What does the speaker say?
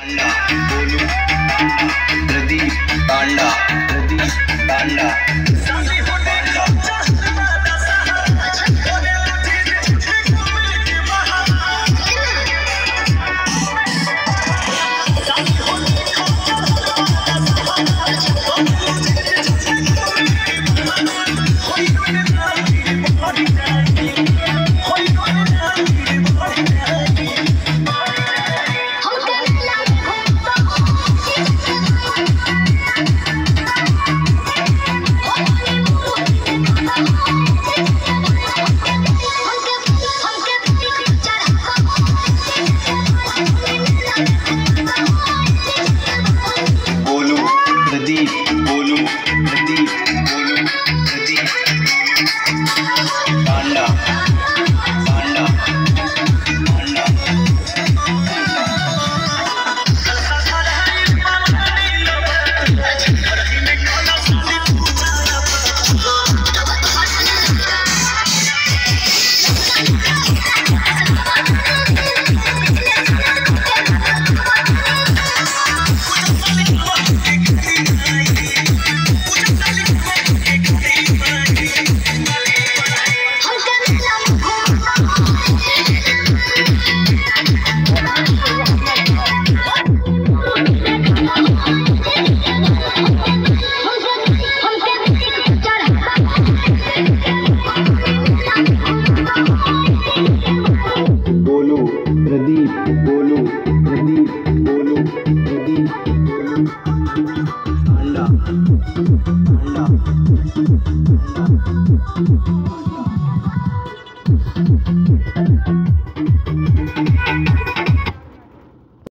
तांडा बोलू प्रदीप तांडा प्रदीप तांडा बोलूँ नदी 안녕